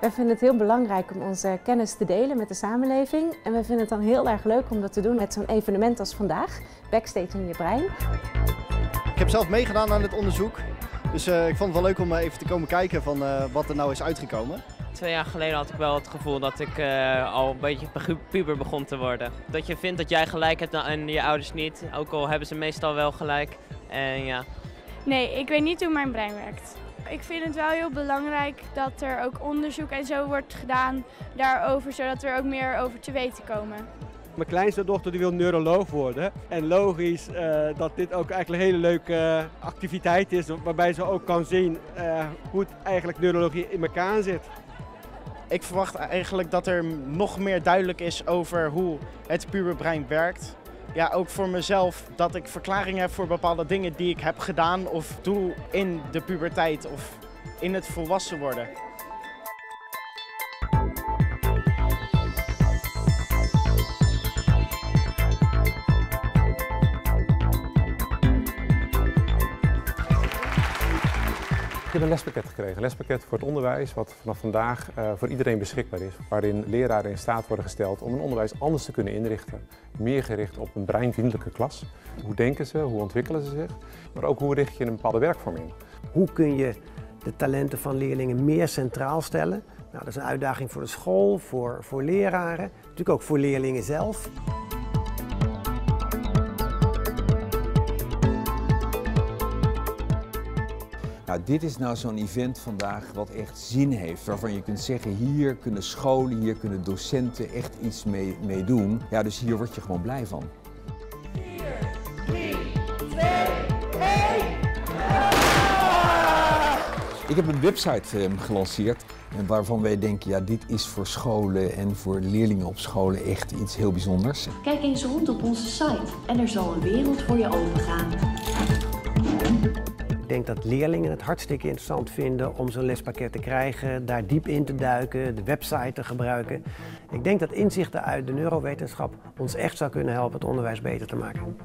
Wij vinden het heel belangrijk om onze kennis te delen met de samenleving. En we vinden het dan heel erg leuk om dat te doen met zo'n evenement als vandaag, Backstage in je brein. Ik heb zelf meegedaan aan dit onderzoek. Dus uh, ik vond het wel leuk om even te komen kijken van uh, wat er nou is uitgekomen. Twee jaar geleden had ik wel het gevoel dat ik uh, al een beetje puber begon te worden. Dat je vindt dat jij gelijk hebt en je ouders niet. Ook al hebben ze meestal wel gelijk. En ja. Nee, ik weet niet hoe mijn brein werkt. Ik vind het wel heel belangrijk dat er ook onderzoek en zo wordt gedaan daarover, zodat we er ook meer over te weten komen. Mijn kleinste dochter die wil neuroloog worden. En logisch uh, dat dit ook eigenlijk een hele leuke activiteit is, waarbij ze ook kan zien uh, hoe het eigenlijk neurologie in elkaar zit. Ik verwacht eigenlijk dat er nog meer duidelijk is over hoe het puberbrein werkt ja, ook voor mezelf dat ik verklaring heb voor bepaalde dingen die ik heb gedaan of doe in de puberteit of in het volwassen worden. Ik heb een lespakket gekregen, een lespakket voor het onderwijs wat vanaf vandaag uh, voor iedereen beschikbaar is. Waarin leraren in staat worden gesteld om een onderwijs anders te kunnen inrichten. Meer gericht op een breinvriendelijke klas. Hoe denken ze, hoe ontwikkelen ze zich, maar ook hoe richt je een bepaalde werkvorm in. Hoe kun je de talenten van leerlingen meer centraal stellen? Nou, dat is een uitdaging voor de school, voor, voor leraren, natuurlijk ook voor leerlingen zelf. Nou, dit is nou zo'n event vandaag wat echt zin heeft. Waarvan je kunt zeggen, hier kunnen scholen, hier kunnen docenten echt iets mee, doen. Ja, dus hier word je gewoon blij van. 4, 3, 2, 1. Ik heb een website um, gelanceerd waarvan wij denken, ja, dit is voor scholen en voor leerlingen op scholen echt iets heel bijzonders. Kijk eens rond op onze site en er zal een wereld voor je opengaan. Ik denk dat leerlingen het hartstikke interessant vinden om zo'n lespakket te krijgen, daar diep in te duiken, de website te gebruiken. Ik denk dat inzichten uit de neurowetenschap ons echt zou kunnen helpen het onderwijs beter te maken.